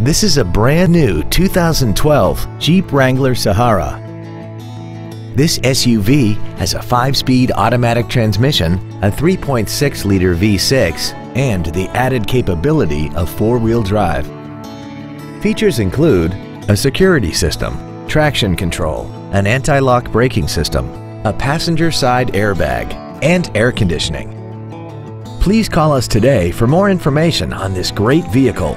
This is a brand new 2012 Jeep Wrangler Sahara. This SUV has a 5-speed automatic transmission, a 3.6-liter V6, and the added capability of four-wheel drive. Features include a security system, traction control, an anti-lock braking system, a passenger side airbag, and air conditioning. Please call us today for more information on this great vehicle.